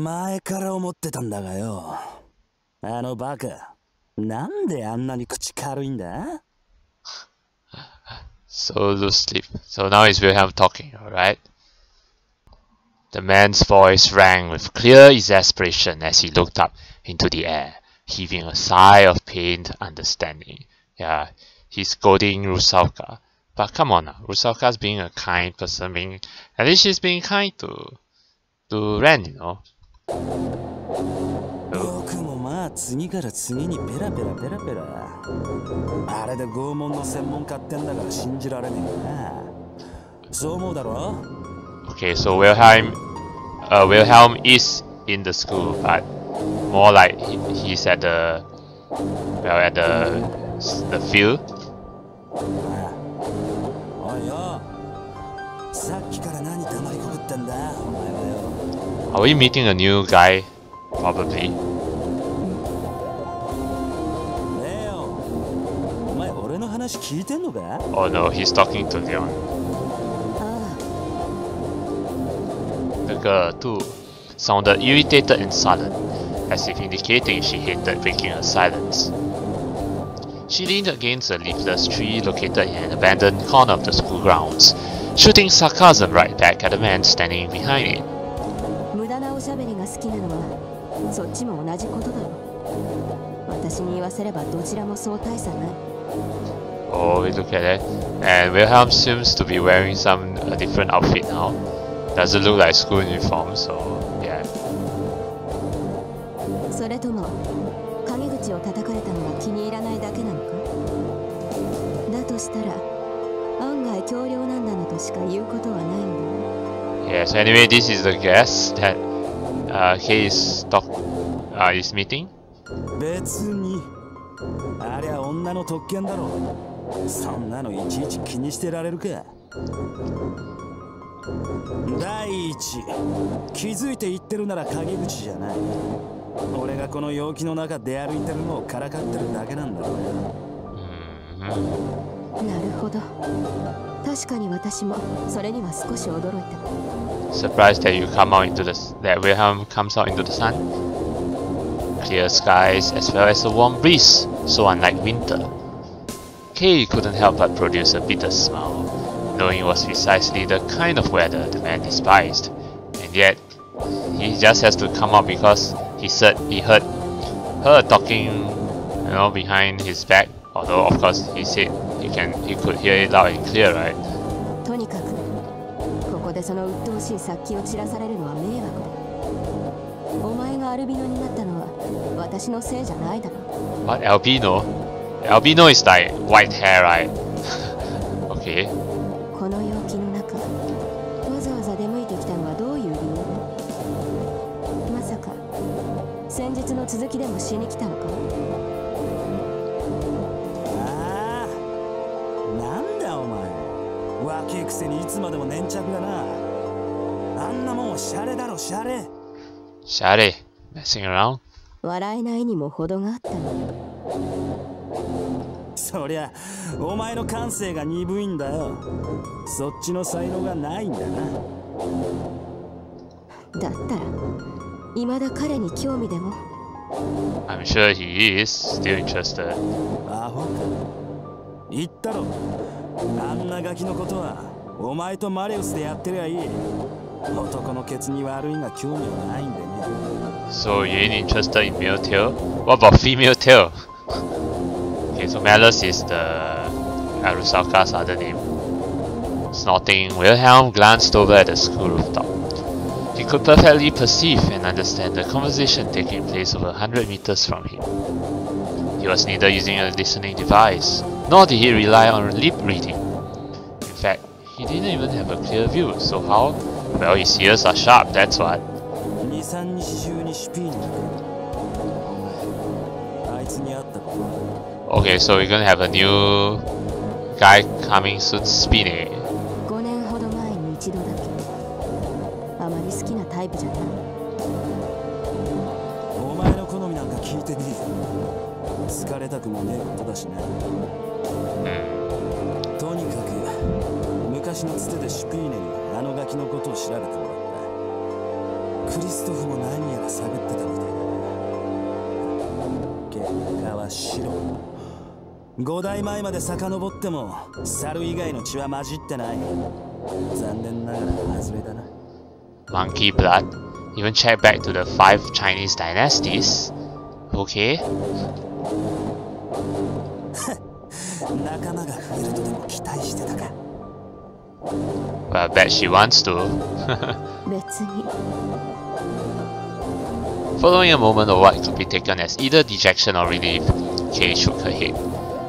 前から思ってたんだがよ。あのバカ、なんであんなに口軽いんだ So loose sleep. So now it's Wilhelm talking, alright? The man's voice rang with clear exasperation as he looked up into the air, heaving a sigh of pained understanding. Yeah, he's scolding Rusalka. But come on now, Rusalka's being a kind person, being at least she's being kind to to Ren, you know. 僕もまあ次から次にペラペラペラペラあれで拷問の専門家ってんだから信じられねえよなそう思うだろ Okay, so Wilhelm, uh, Wilhelm is in the school, but more like he, he's at the, well, at the the field. おいよさっきから何黙りこくってんだお前はよ Are we meeting a new guy? Probably. Oh no, he's talking to Leon. The girl, too, sounded irritated and silent, as if indicating she hated breaking her silence. She leaned against a leafless tree located in an abandoned corner of the school grounds, shooting sarcasm right back at the man standing behind it. せればどちらもそう大差ない Oh, we look at it. And Wilhelm seems to be wearing some a different outfit now. Doesn't look like school uniform, so yeah. それとも陰口を叩かれたのが気に入らないだけなのかだとしたら案外強量なんだのとしか言うことはないんだ Yes, anyway, this is the guest that uh, he is talk uh, is meeting. 別にありゃ女の特権だろ。そんなのいちいち気にしてられるか。第一。気づいて言ってるなら陰口じゃない。俺がこの陽気の中出歩いてるのをからかってるだけなんだろ Mhm. なるほど。確かに私もそれには少し驚いた。Surprised that you come out into the s- that Wilhelm comes out into the sun? Clear skies as well as a warm breeze, so unlike winter. Kay couldn't help but produce a bitter smile, knowing it was precisely the kind of weather the man despised. And yet, he just has to come out because he said he heard her talking, you know, behind his back. Although of course he said he can he could hear it loud and clear, right? とにかくここでその鬱陶しい殺気を散らされるのは迷惑だお前がアルビノになったのは は私のせいじゃないだろ What albino? Albino is like white hair, right? okay. この陽気の中わざわざ出向いてきたのはどういう理由？だまさか先日の続きでもしに来たのか？ああなんだお前くせにいつまでも粘着がなあんなもんシャレだろシャレ Shari, messing around? 笑えないにも程があったのそりゃお前の感性が鈍いんだよ。そっちの才能がないんだな。だったら未だ彼に興味でも。I'm sure he is still interested. アホか。言ったろ。あんなガキのことはお前とマレウスでやってりゃいい。男のケツに悪いが興味はないんでね So you ain't interested in male tail? What about female tail? okay, so Malleus is the Rusalka's other name. Snorting, Wilhelm glanced over at the school rooftop. He could perfectly perceive and understand the conversation taking place over a hundred meters from him. He was neither using a listening device, nor did he rely on lip reading. In fact, he didn't even have a clear view, so how? Well, his ears are sharp, that's what. 23日中にシュピーニお前あいつに会ったことは Okay, so we're gonna have a new guy coming soon, Spinny. 5年ほど前に一度だけ。あまり好きなタイプじゃない。お前の好みなんか聞いてねえ。よ疲れたくもねえことだしな Hmm. とにかく昔のつてでシュピーネにあのガキのことを調べてもらったクリストフも何やら探ってたみたいだ結果は白5代前まで遡っても猿以外の血は混じってない残念ながら外れだな Monkey blood. Even check back to the five Chinese dynasties. Okay. 仲間が増えるとでも期待してたか Well, I bet she wants to. 別に Following a moment of what could be taken as either dejection or relief, Kay shook her head,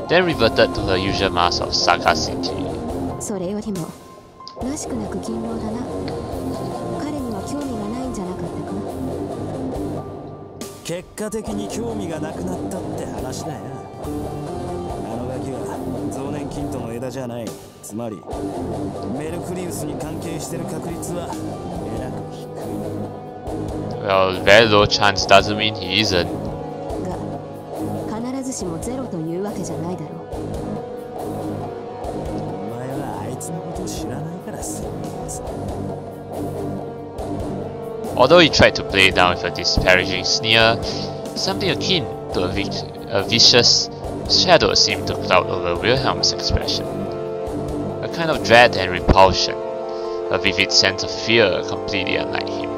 then reverted to her usual mask of sarcasticity. それよりもらしくなく勤労だな彼には興味がないんじゃなかったか結果的に興味がなくなったって話だよあのガキは増年金との枝じゃないつまりメルクリウスに関係してる確率は Well, very low chance doesn't mean he isn't. Although he tried to play it down with a disparaging sneer, something akin to a, vic a vicious shadow seemed to cloud over Wilhelm's expression. A kind of dread and repulsion, a vivid sense of fear completely unlike him.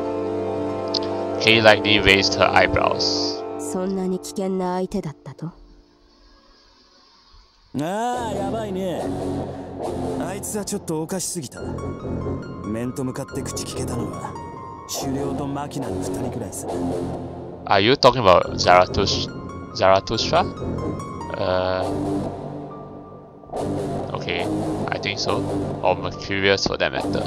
Katie lightly raised her eyebrows. Are you talking about Zaratush Zarathustra? Uh, okay, I think so. Or Mercurius for that matter.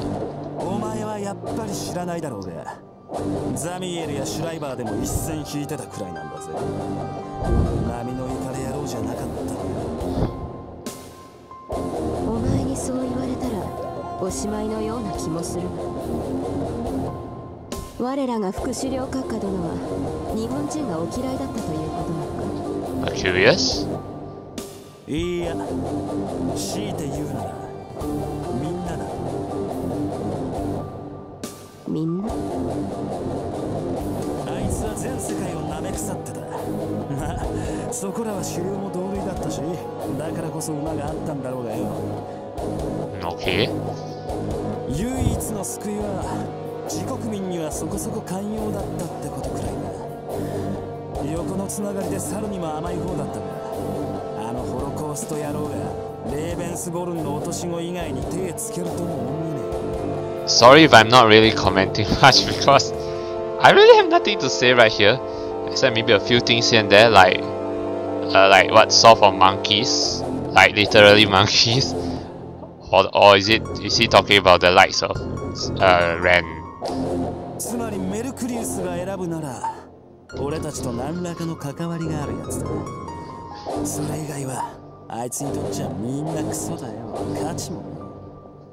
ザミエルやシュライバーでも一戦引いてたくらいなんだぜ。波のイカレ野郎じゃなかった。お前にそう言われたらおしまいのような気もする。わ我らが副首領閣下殿は日本人がお嫌いだったということなのか？Mercurius? いいや。強いて言うならみんなだ。みんな？腐ってた。まあそこらは狩猟も同類だったしだからこそ馬があったんだろうがよ。Okay. 唯一の救いは自国民にはそこそこ寛容だったってことくらいだ。横のつながりで猿にも甘い方だったがあのホロコースト野郎がレーベンスボルンの落とし子以外に手つけるとも思えね Sorry if I'm not really commenting much because I really have nothing to say right here, except maybe a few things here and there, like uh, like what soft on monkeys, like literally monkeys, or or is it is he talking about the likes of uh, Ren? えつまりメルクリウスが選ぶなら俺たちと何らかの関わりがあるやつだそれ以外はあいつにとっちゃみんなクソだよ価値もねえ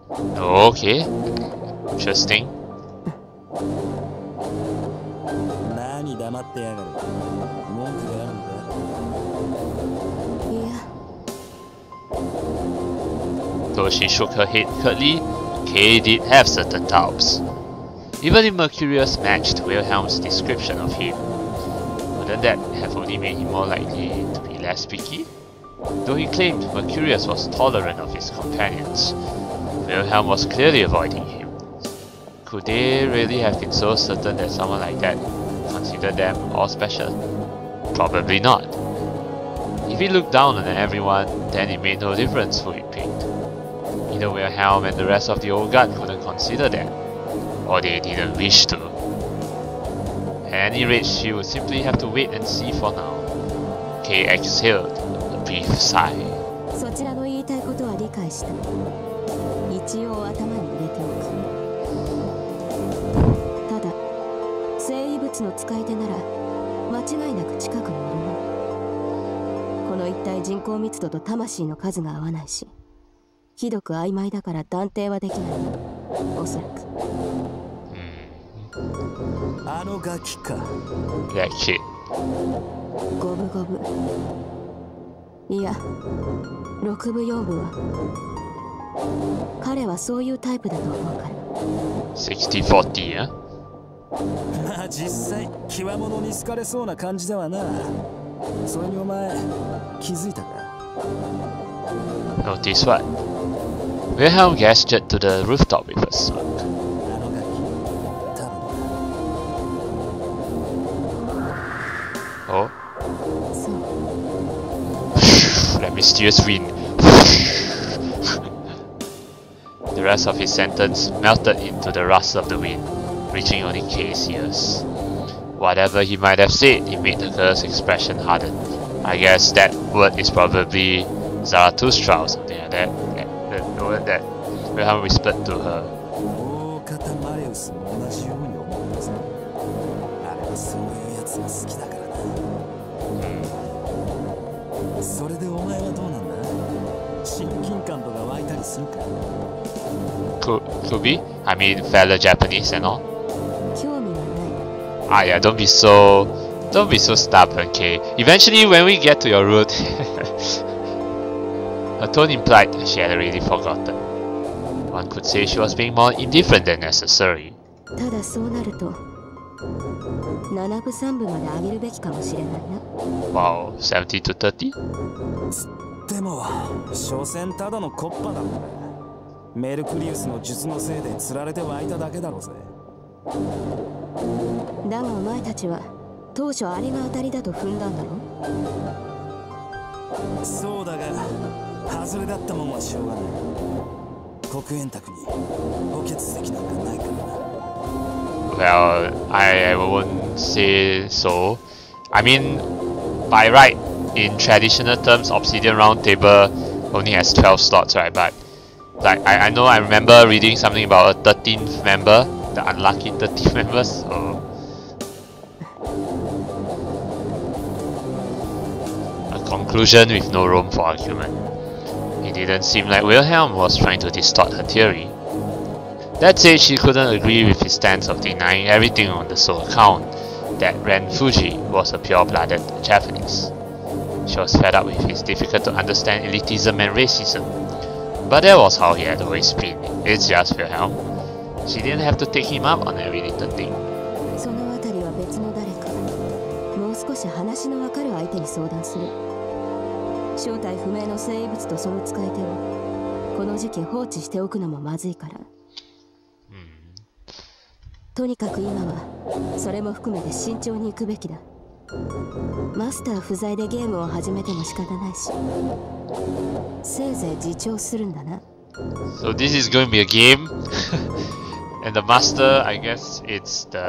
Okay, interesting. 何 黙ってやがる文句があるのかいや Though she shook her head curtly, Kay did have certain doubts. Even if Mercurius matched Wilhelm's description of him, wouldn't that have only made him more likely to be less picky? Though he claimed Mercurius was tolerant of his companions, Wilhelm was clearly avoiding him. Could they really have been so certain that someone like that considered them all special? Probably not. If he looked down on everyone, then it made no difference who he picked. Either Wilhelm and the rest of the old guard couldn't consider them, or they didn't wish to. At any rate, she would simply have to wait and see for now. Kay exhaled a brief sigh. そちらの言いたいことは理解した一応頭に 生異物の使い手なら間違いなく近くにいるなこの一帯人口密度と魂の数が合わないしひどく曖昧だから断定はできない。おそらく。Hmm, あのガキか。五分いや六分四分は。彼はそういうタイプだと思うから。60 40, huh? まあ実際極物に好かれそうな感じだわなそれにお前気づいたか Notice what? Wilhelm gestured to the rooftop with a smirk. あのガキ多分 Oh, そう that mysterious wind. the rest of his sentence melted into the rust of the wind, reaching only Kay's ears. Whatever he might have said, it made the girl's expression harden. I guess that word is probably Zarathustra or something like that. that the, the word that Wilhelm whispered to her. 大方マレウスも同じように思ったぞあれはそういうやつが好きだからなそれでお前はどうなんだ親近感とか湧いたりするか Could, could be? I mean, fellow Japanese and all. 興味はない Ah, yeah, don't be so. Don't be so stubborn, Kay. Eventually, when we get to your route. her tone implied that she had already forgotten. One could say she was being more indifferent than necessary. ただそうなると7部3部まで上げるべきかもしれないな Wow, 70 to 30? でも所詮ただのコッパだろうがメルクリウスの術のせいで釣られて湧いただけだろうぜ だがお前たちは当初あれが当たりだと踏んだんだろそうだが外れだったもんはしょうがない黒煙卓に補欠席なんかないからな Well, I, I won't say so. I mean, by right, in traditional terms, Obsidian Round Table only has 12 slots, right? But, like, I, I know I remember reading something about a 13th member, the unlucky 13th member, so. conclusion with no room for argument. It didn't seem like Wilhelm was trying to distort her theory. That said, she couldn't agree with his stance of denying everything on the sole account that Ren Fujii was a pure-blooded Japanese. She was fed up with his difficult-to-understand elitism and racism. But that was how he had always been, it's just Wilhelm. She didn't have to take him up on every little thing. 正体不明の生物とその使い手をこの時期放置しておくのもまずいからとにかく今はそれも含めて慎重に行くべきだマスター不在でゲームを始めても仕方ないしせいぜい自重するんだな So this is going to be a game. and the master, I guess it's the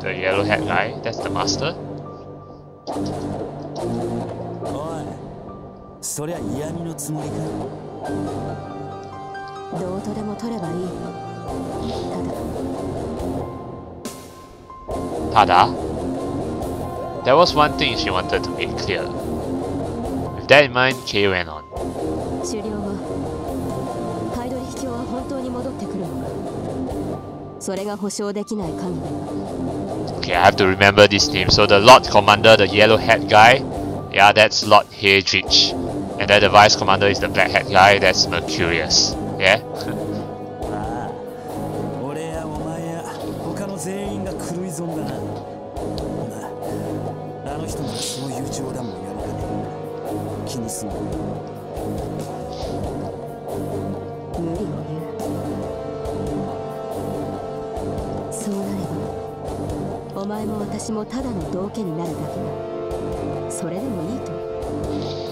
the yellow hat guy. That's the master. そりゃ嫌味のつもりかどうとでも取ればいいただ Tada. There was one thing she wanted to make clear. With that in mind, Kay went on. 狩猟は買い取り引きは本当に戻ってくるのかそれが保証できない限りは Okay, I have to remember this name. So the Lord Commander, the yellow hat guy, yeah, that's Lord Heydrich. And then the vice commander is the black hat guy, that's Mercurius. Yeah? 気にすんな無理を言うそうなればお前も私もただの道家になるだけだそれでもいいと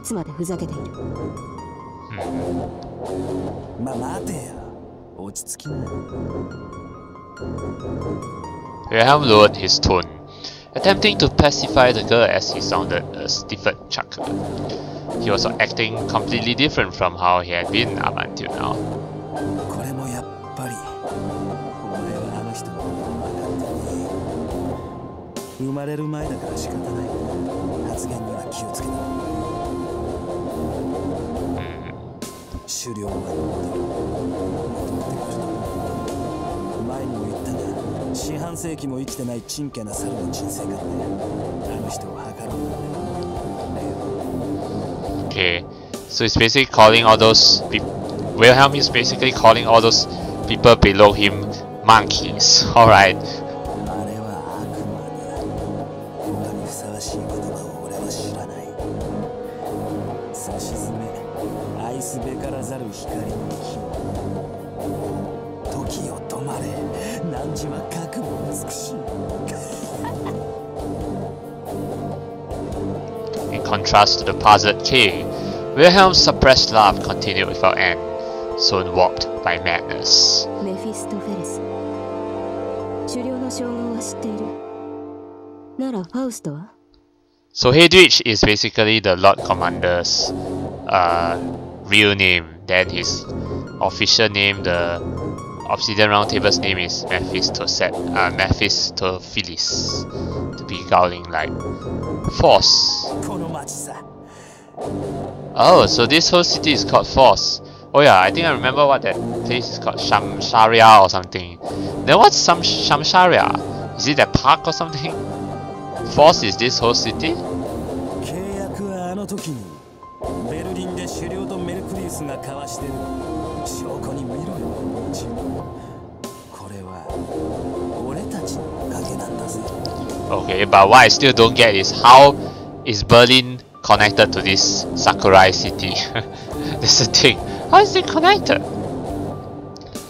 いつまでふざけている まあ待てよ落ち着きな Wilhelm lowered his tone, attempting to pacify the girl as he sounded a stifled chuckle. He was acting completely different from how he had been up until now. これもやっぱりお前はあの人のことを分かってね生まれる前だから仕方ない 狩猟は戻る戻ってくる前にも言ったが 四半世紀も生きてないちんけな猿の人生観であの人を測るんだよ Okay, so it's basically calling all those peop Wilhelm is basically calling all those people below him monkeys. Alright. trust to deposit key, Wilhelm's suppressed love continued without end, soon warped by madness. So Heydrich is basically the Lord Commander's uh, real name, then his official name, the Obsidian Roundtable's name is Mephistoset, uh, Mephistopheles, to be Gowling like Force. Oh, so this whole city is called Force. Oh yeah, I think I remember what that place is called, Shamsharia or something. Then what's Sham Shamsharia? Is it a park or something? Force is this whole city? Okay, but what I still don't get is how is Berlin connected to this Sakurai city? That's the thing. How is it connected?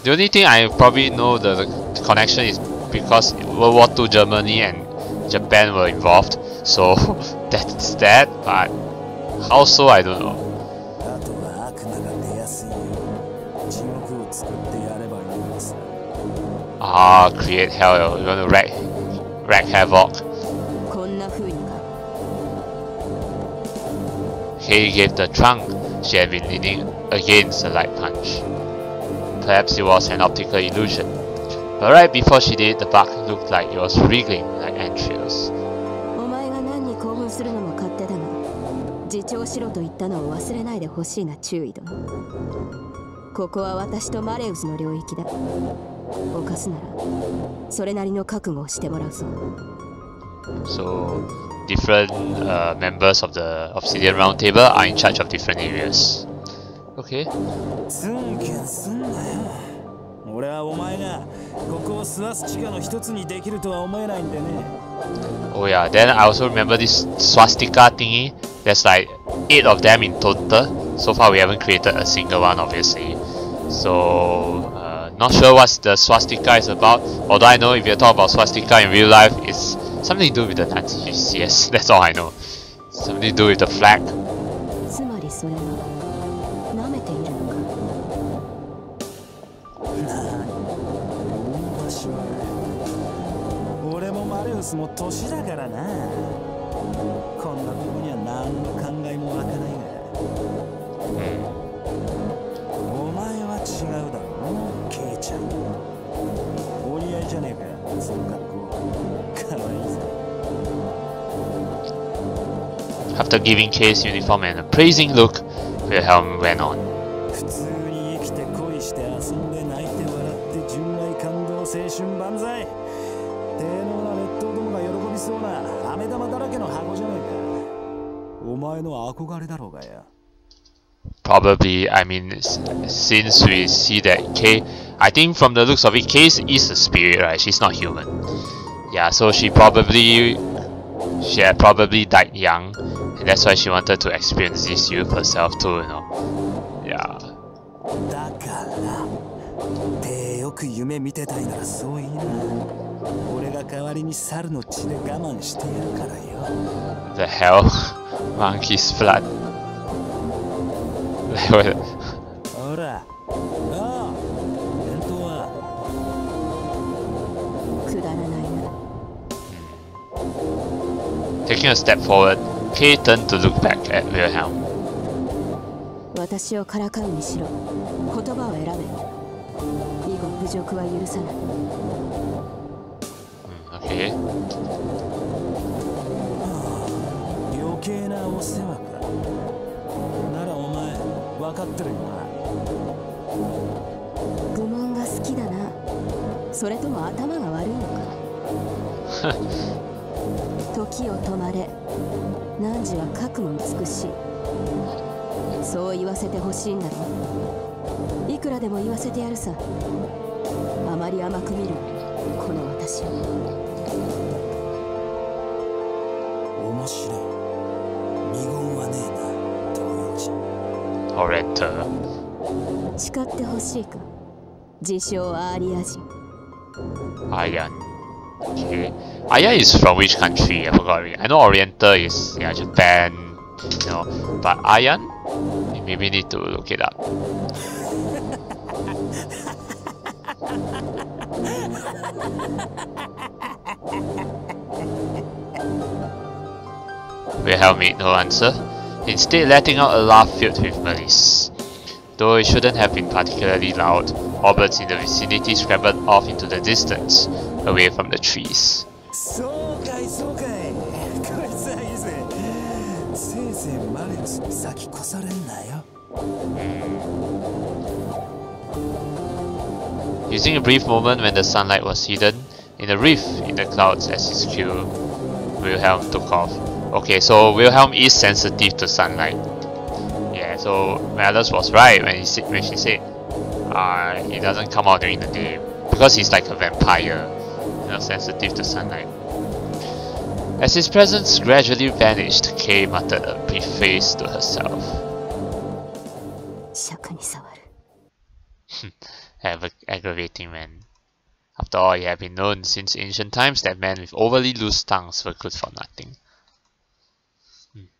The only thing I probably know the, the connection is because World War II Germany and Japan were involved. So that's that, but how so I don't know. Ah, create hell, you want to wreck wreck havoc. こんな風にか Kay gave the trunk she had been leaning against the light punch. Perhaps it was an optical illusion, but right before she did, the bug looked like it was wriggling like entrails. 自重しろと言ったのを忘れないでほしいな注意殿ここは私とマレウスの領域だ犯すならそれなりの覚悟をしてもらうぞ So, different uh, members of the Obsidian Round Table are in charge of different areas. Okay. ツンケンすんなよ俺はお前がここをスワスチカの一つにできるとは思えないんでね Oh yeah, then I also remember this swastika thingy. There's like eight of them in total. So far we haven't created a single one obviously. So uh, not sure what the swastika is about. Although I know if you talk about swastika in real life, it's something to do with the Nazis. Yes, that's all I know. Something to do with the flag. After giving Kay's uniform an appraising look, Wilhelm went on. Probably, I mean, since we see that K, I think from the looks of it, K is a spirit, right? She's not human. Yeah, so she probably she had probably died young, and that's why she wanted to experience this youth herself too, you know. Yeah. だから手よく夢見てたいならそう言いな俺が代わりに猿の血で我慢してやるからよ The hell? Monkey's blood. ほら Taking a step forward, Kay turned to look back at Wilhelm. 私をからかうにしろ。言葉を選べ。以後侮辱は許さない。Hmm, Okay. 余計なお世話か。ならお前分かってるよな。愚問が好きだな。それとも頭が悪いのか？時を止まれ。汝は核も美し。いそう言わせてほしいんだろ。いくらでも言わせてやるさ。あまり甘く見る。この私を。面白い。二言はねえな。東洋人オレンタ誓ってほしいか。自称アーリア人。Ayan. Okay. Aya is from which country? I forgot. I know Oriental is yeah Japan, you know, but Ayan, maybe need to look it up. Wilhelm made no answer, instead letting out a laugh filled with malice. Though it shouldn't have been particularly loud, birds in the vicinity scrambled off into the distance, away from the trees. Using a brief moment when the sunlight was hidden in the reef in the clouds as his crew, Wilhelm took off. Okay, so Wilhelm is sensitive to sunlight. Yeah, so Malleus was right when he when she said, ah, uh, he doesn't come out during the day because he's like a vampire are sensitive to sunlight. As his presence gradually vanished, Kay muttered a preface to herself. Ag aggravating man. After all, it had been known since ancient times that men with overly loose tongues were good for nothing. Hmm.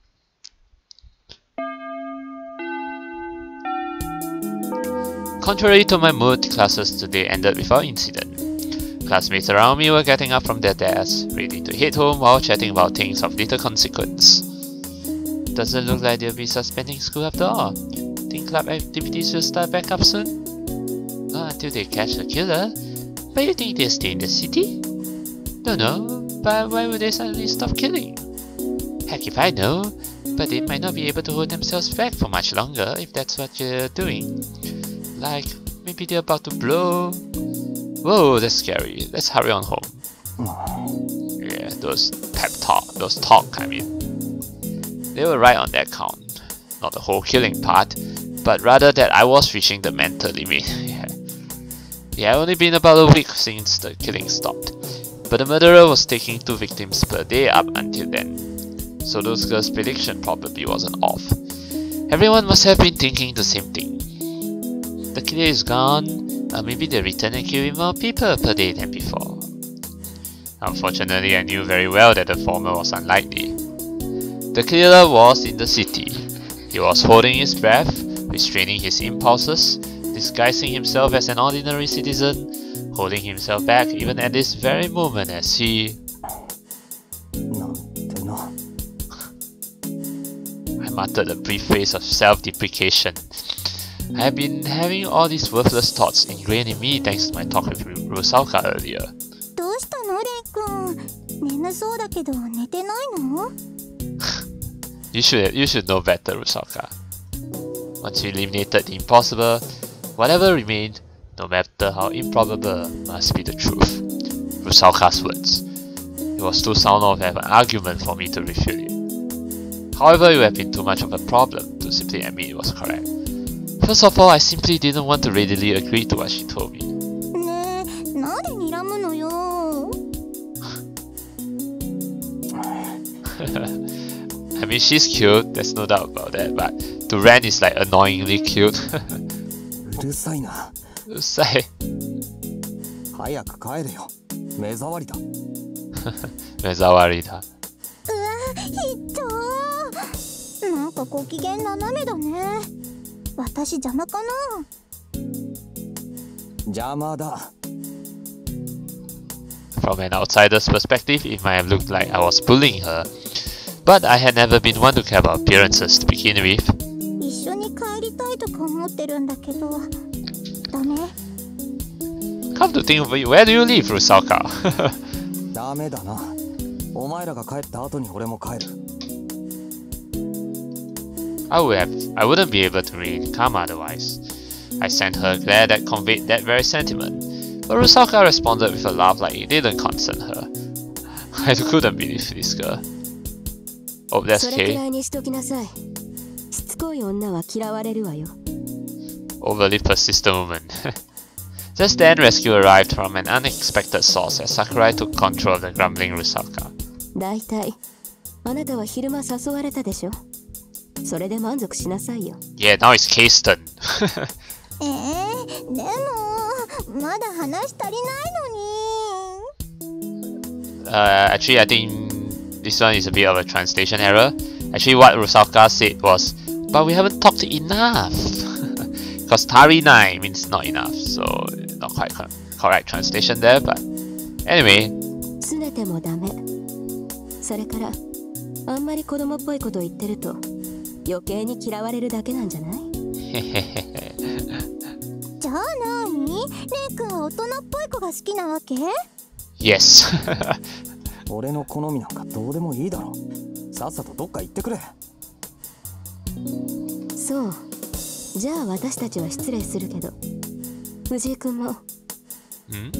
Contrary to my mood, classes today ended without incident. Classmates around me were getting up from their desks, ready to head home while chatting about things of little consequence. Doesn't look like they'll be suspending school after all. Think club activities will start back up soon? Not until they catch the killer. But you think they'll stay in the city? Don't know, but why would they suddenly stop killing? Heck if I know, but they might not be able to hold themselves back for much longer if that's what you're doing. Like, maybe they're about to blow. Whoa, that's scary. Let's hurry on home. Yeah, those pep talk, those talk, I mean. They were right on that count. Not the whole killing part, but rather that I was reaching the mental limit. yeah. It had only been about a week since the killing stopped, but the murderer was taking two victims per day up until then. So those girls' prediction probably wasn't off. Everyone must have been thinking the same thing. The killer is gone, uh, maybe they returned and killed more people per day than before. Unfortunately, I knew very well that the former was unlikely. The killer was in the city. He was holding his breath, restraining his impulses, disguising himself as an ordinary citizen, holding himself back even at this very moment as he... No, no. I muttered a brief phrase of self-deprecation I have been having all these worthless thoughts ingrained in me thanks to my talk with Rusalka earlier. You should you should know better, Rusalka. Once you eliminated the impossible, whatever remained, no matter how improbable, must be the truth. Rusalka's words. It was too sound of an argument for me to refute it. However, you have been too much of a problem to simply admit it was correct. First of all, I simply didn't want to readily agree to what she told me. ねえなんで睨むのよ I mean, she's cute, there's no doubt about that, but to Ren is like annoyingly cute. うるさいな Say, 早く帰れよ目障りだ Mezawari da. うわひっどーなんかご機嫌斜めだね 私邪魔かな邪魔だ From an outsider's perspective, it might have looked like I was bullying her. But I had never been one to care about appearances to begin with. 一緒に帰りたいとか思ってるんだけどダメ Come to think of it, where do you live, Rusalka? ダメだなお前らが帰った後に俺も帰る I would have I wouldn't be able to read Kama otherwise. I sent her a glare that conveyed that very sentiment, but Rusalka responded with a laugh like it didn't concern her. I couldn't believe this girl. Oh, that's Kay. Overly persistent woman. Just then, rescue arrived from an unexpected source as Sakurai took control of the grumbling Rusalka. それで満足しなさいよ Yeah, now it's. えー、でもまだ話足りないのに uh, actually, I think this one is a bit of a translation error. Actually, what Rusaka said was, but we haven't talked enough. Because Tarinai means not enough, so not quite co- correct translation there, but anyway, 拗ねてもダメそれからあんまり子供っぽいこと言ってると余計に嫌われるだけなんじゃない？じゃあなにレイ君は大人っぽい子が好きなわけ？Yes. 俺の好みなんかどうでもいいだろさっさとどっか行ってくれそうじゃあ私たちは失礼するけど藤井君も？Hmm?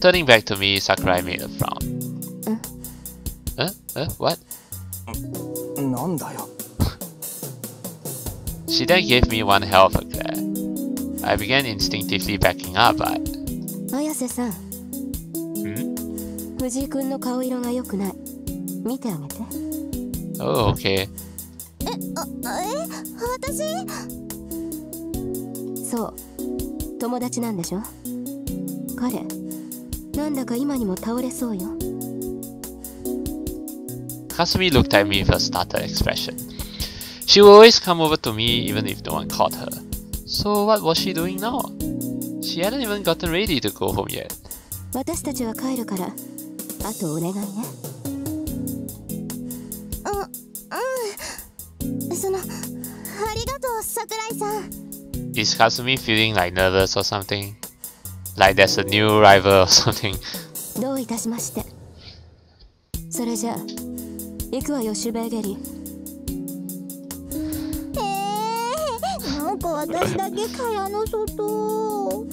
Turning back to me, Sakurai made a frown. Huh? Huh? What? なんだよ She then gave me one hell of a glare. I began instinctively backing up, but 綾瀬さん hmm? 藤井君の顔色が良くない見てあげて Oh, okay. あえ私そう友達なんでしょ彼なんだか今にも倒れそうよ Kasumi looked at me with a startled expression. She would always come over to me even if no one caught her. So what was she doing now? She hadn't even gotten ready to go home yet. 私たちは帰るからあとお願いねうんそのありがとう桜井さん Is Kasumi feeling like nervous or something? Like there's a new rival or something? どういたしましてそれじゃあ 行くわよシュベーゲリえー、なんか私だけ蚊帳の外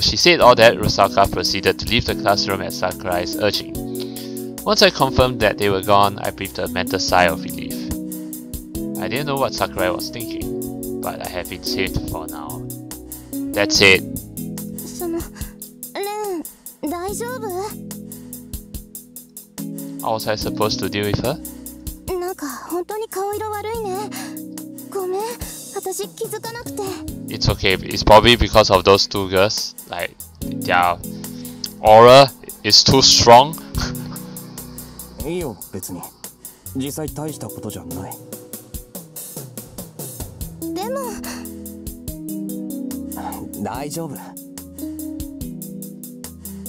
she said all that, Rusalka proceeded to leave the classroom at Sakurai's urging. Once I confirmed that they were gone, I breathed a mental sigh of relief. I didn't know what Sakurai was thinking, but I have been saved for now. That's it. How was I supposed to deal with her? なんか本当に顔色悪いねごめん私気づかなくて It's okay. It's probably because of those two girls. Like their aura is too strong. いいよ別に実際大したことじゃないでも大丈夫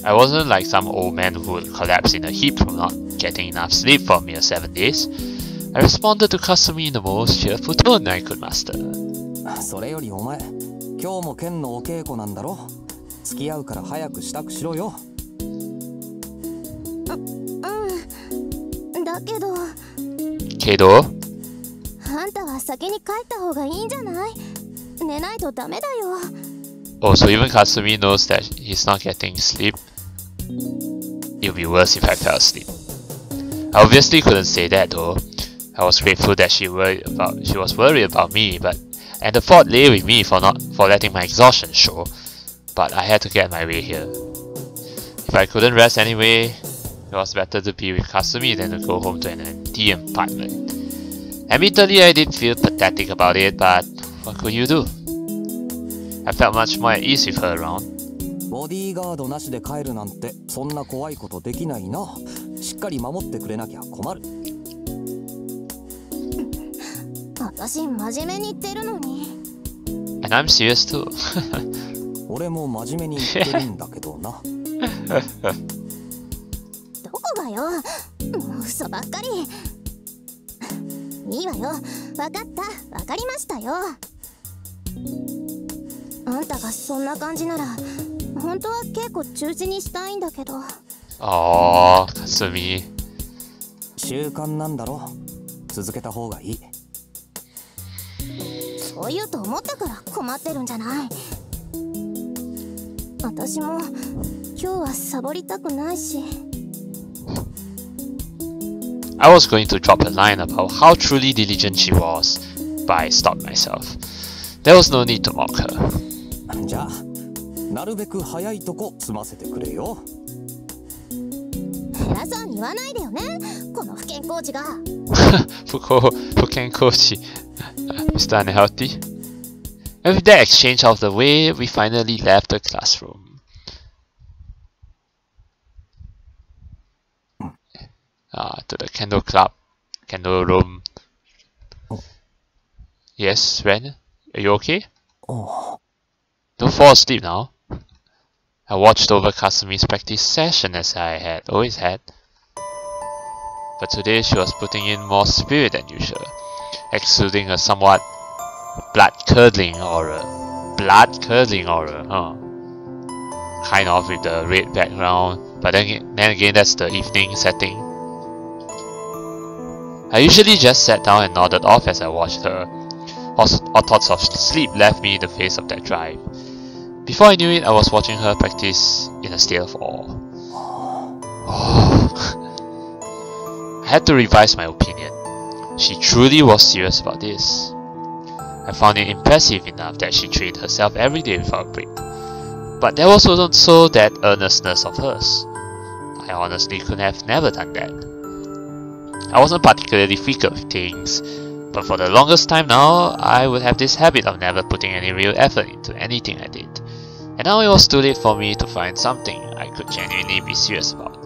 I wasn't like some old man who would collapse in a heap from not Getting enough sleep for mere seven days. I responded to Kasumi in the most cheerful tone I could master. それよりお前今日も剣のお稽古なんだろ付き合うから早く支度しろようんだけど Kado? あんたは先に帰った方がいいんじゃない寝ないとダメだよ Oh, so even Kasumi knows that he's not getting sleep? It would be worse if I fell asleep. I obviously couldn't say that though. I was grateful that she worried about she was worried about me, but and the fault lay with me for not for letting my exhaustion show. But I had to get my way here. If I couldn't rest anyway, it was better to be with Kasumi than to go home to an empty apartment. Admittedly, I did feel pathetic about it, but what could you do? I felt much more at ease with her around. ボディーガードなしで帰るなんてそんな怖いことできないな しっかり守ってくれなきゃ困る。私真面目に言ってるのに。And I'm serious too. 俺も真面目に言ってるんだけどな。どこがよ？もう嘘ばっかり。いいわよ。わかった。わかりましたよ。あんたがそんな感じなら本当は稽古中止にしたいんだけど Aww, Kasumi. 習慣なんだろ続けた方がいいそそう言うと思ったから困ってるんじゃない私も今日はサボりたくないし I was going to drop a line about how truly diligent she was, but I stopped myself. There was no need to mock her. じゃあなるべく早いとこ済ませてくれよ偉そうに言わないでよねこの不健康児が Mr. Unhealthy And with that exchange out of the way, we finally left the classroom. Uh, to the kendo club, kendo room. Oh. Yes, Ren? Are you okay? Oh. Don't fall asleep now. I watched over Kasumi's practice session as I had always had. But today she was putting in more spirit than usual, exuding a somewhat blood-curdling aura. Blood-curdling aura, huh? Kind of with the red background, but then, then again that's the evening setting. I usually just sat down and nodded off as I watched her. All, all thoughts of sleep left me in the face of that drive. Before I knew it, I was watching her practice in a state of awe. I had to revise my opinion. She truly was serious about this. I found it impressive enough that she trained herself every day without break. But there was also that earnestness of hers. I honestly could have never done that. I wasn't particularly frequent with things, but for the longest time now, I would have this habit of never putting any real effort into anything I did. And now it was too late for me to find something I could genuinely be serious about.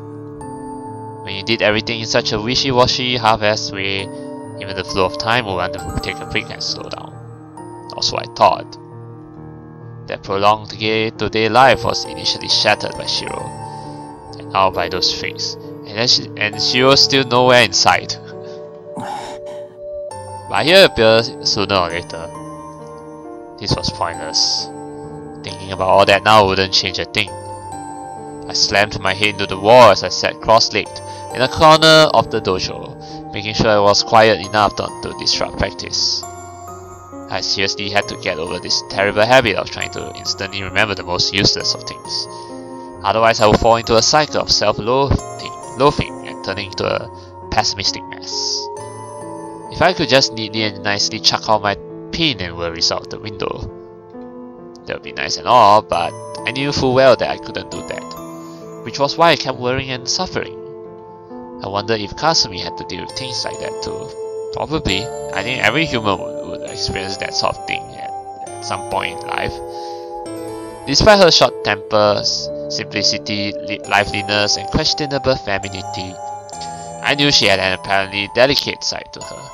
When you did everything in such a wishy-washy, half-assed way, even the flow of time would want to take a break and slow down. Also, I thought. That prolonged day-to-day life was initially shattered by Shirou, and now by those things, and, then she, and Shirou still nowhere in sight. but he'll appear sooner or later. This was pointless. Thinking about all that now wouldn't change a thing. I slammed my head into the wall as I sat cross-legged in a corner of the dojo, making sure I was quiet enough not to disrupt practice. I seriously had to get over this terrible habit of trying to instantly remember the most useless of things. Otherwise I would fall into a cycle of self-loathing loathing and turning into a pessimistic mess. If I could just neatly and nicely chuck all my pain and worries out the window, that would be nice and all, but I knew full well that I couldn't do that, which was why I kept worrying and suffering. I wonder if Kasumi had to deal with things like that too. Probably. I think every human would, would experience that sort of thing at, at some point in life. Despite her short tempers, simplicity, liveliness, and questionable femininity, I knew she had an apparently delicate side to her.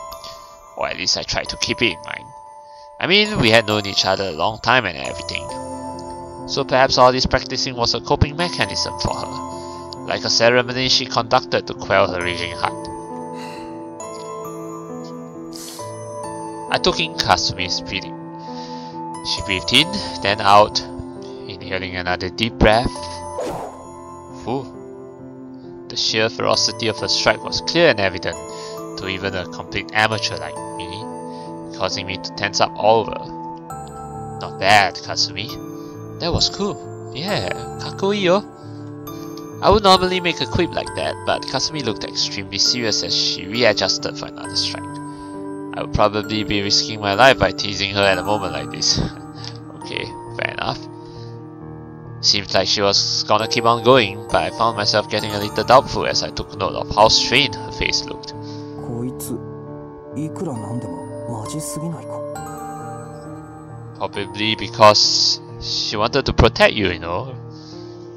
Or at least I tried to keep it in mind. I mean, we had known each other a long time and everything. So perhaps all this practicing was a coping mechanism for her, like a ceremony she conducted to quell her raging heart. I took in Kasumi's breathing. She breathed in, then out, inhaling another deep breath. Whew. The sheer ferocity of her strike was clear and evident to even a complete amateur like me, causing me to tense up all over. Not bad, Kasumi. That was cool. Yeah, kakoi yo. I would normally make a quip like that, but Kasumi looked extremely serious as she readjusted for another strike. I would probably be risking my life by teasing her at a moment like this. okay, fair enough. Seemed like she was gonna keep on going, but I found myself getting a little doubtful as I took note of how strained her face looked. Probably because she wanted to protect you, you know.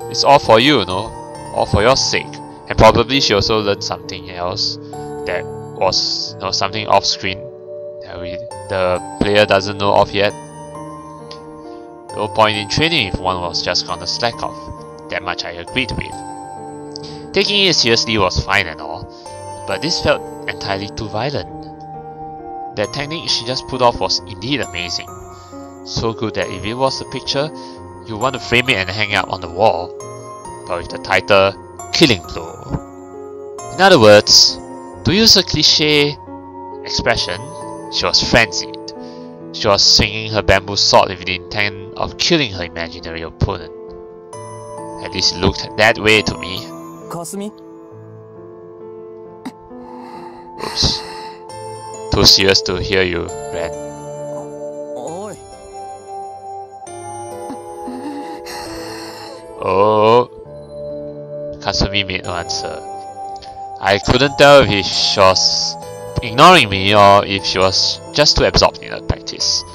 It's all for you, you know. All for your sake. And probably she also learned something else that was you know, something off screen that we, the player doesn't know of yet. No point in training if one was just gonna slack off. That much I agreed with. Taking it seriously was fine and all, but this felt entirely too violent. That technique she just put off was indeed amazing. So good that if it was a picture, you want to frame it and hang it up on the wall, but with the title Killing Blow. In other words, to use a cliche expression, she was frenzied. She was swinging her bamboo sword with the intent of killing her imaginary opponent. At least looked that way to me. Kasumi? Oops. Too serious to hear you, い Oh. Kasumi made no answer. I couldn't tell if she was ignoring me or if she was just too absorbed in her practice.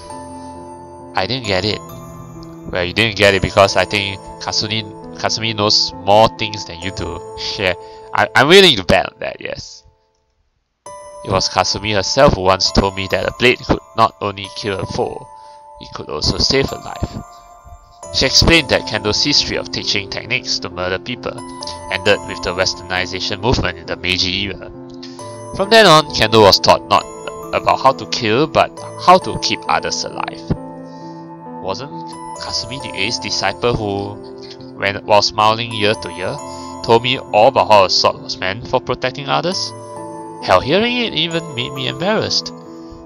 I didn't get it. Well, you didn't get it because I think Kasumi, Kasumi knows more things than you do. Yeah, I, I'm willing to bet on that, yes. It was Kasumi herself who once told me that a blade could not only kill a foe, it could also save a life. She explained that Kendo's history of teaching techniques to murder people ended with the westernization movement in the Meiji era. From then on, Kendo was taught not about how to kill, but how to keep others alive. Wasn't Kasumi the ace disciple who, when while smiling year to year, told me all about how a sword was meant for protecting others? Hell, hearing it even made me embarrassed.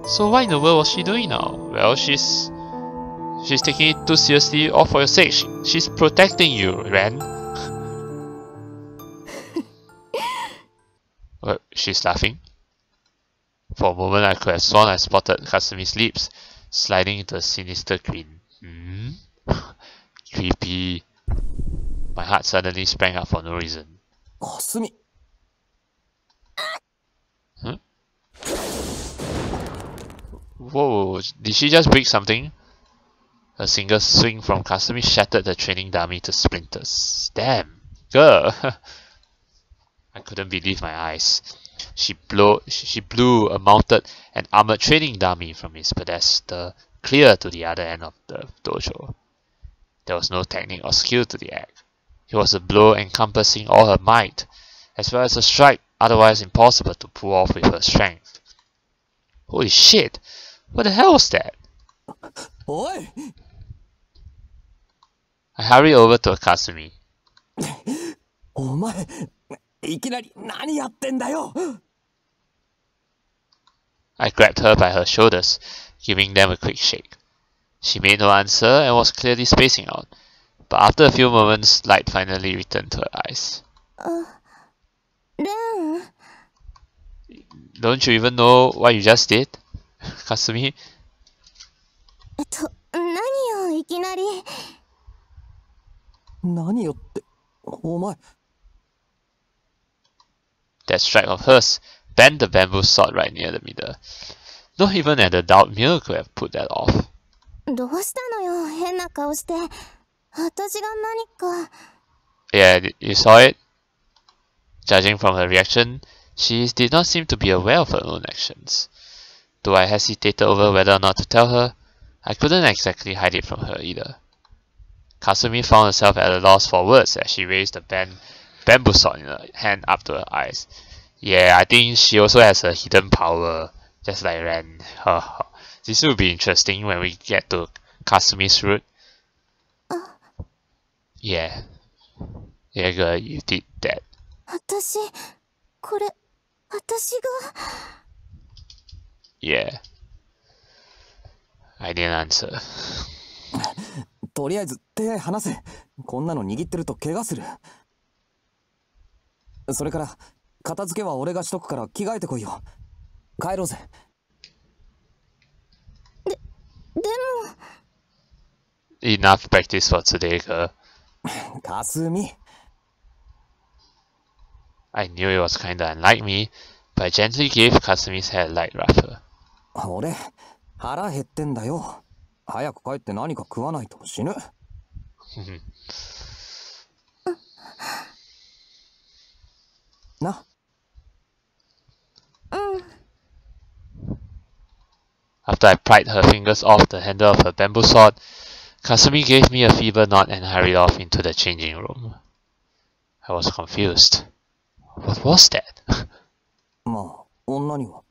So what in the world was she doing now? Well, she's She's taking it too seriously, all for your sake. She, she's protecting you, Ren. What? She's laughing. For a moment, I could have sworn I spotted Kasumi's lips sliding into a sinister grin. Hmm? Creepy. My heart suddenly sprang up for no reason. か Whoa, did she just break something? A single swing from Kasumi shattered the training dummy to splinters. Damn, girl! I couldn't believe my eyes. She blew, she blew a mounted and armored training dummy from its pedestal clear to the other end of the dojo. There was no technique or skill to the act. It was a blow encompassing all her might, as well as a strike otherwise impossible to pull off with her strength. Holy shit! What the hell was that? おい I hurried over to Kasumi. お前いきなり何やってんだよ I grabbed her by her shoulders, giving them a quick shake. She made no answer and was clearly spacing out, but after a few moments, light finally returned to her eyes. レン Don't you even know what you just did? Kasumi? えっと何よいきなり何よってお前 That strike of hers bent the bamboo sword right near the middle. Not even an adult male could have put that off. どうしたのよ変な顔して私が何か Yeah, d- you saw it? Judging from her reaction, she did not seem to be aware of her own actions. Though I hesitated over whether or not to tell her, I couldn't exactly hide it from her either. Kasumi found herself at a loss for words as she raised the ban- bamboo sword in her hand up to her eyes. Yeah, I think she also has a hidden power, just like Ren. this will be interesting when we get to Kasumi's route. Yeah. Yeah, girl, you did that. 私これ 私が？Yeah. I didn't answer. とりあえず手離せ。こんなの握ってると怪我する。それから片付けは俺がしとくから着替えてこいよ。帰ろうぜ。でも。Enough practice for today, girl. かすみ I knew it was kinda unlike me, but I gently gave Kasumi's hair a light ruffle. 俺腹減ってんだよ早く帰って何か食わないと死ぬ な After I pried her fingers off the handle of her bamboo sword, Kasumi gave me a feeble nod and hurried off into the changing room. I was confused. What was that? まあ女には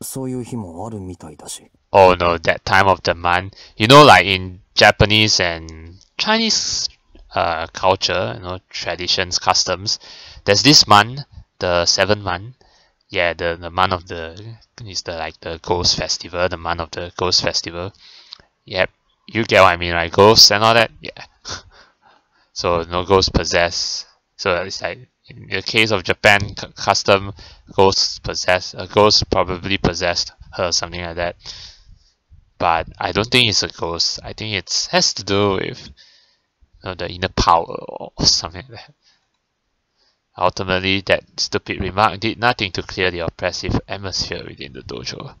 そういう日もあるみたいだし oh no, that time of the month. You know, like in Japanese and Chinese uh, culture, you know, traditions, customs, there's this month, the seventh month, yeah, the the month of the is the like the ghost festival, the month of the ghost festival. Yep, you get what I mean, right? Ghosts and all that. Yeah. so no ghosts possess. So it's like in the case of Japan custom, ghosts possess uh, a ghost probably possessed her, something like that. But I don't think it's a ghost. I think it has to do with you know, the inner power or something like that. Ultimately, that stupid remark did nothing to clear the oppressive atmosphere within the dojo.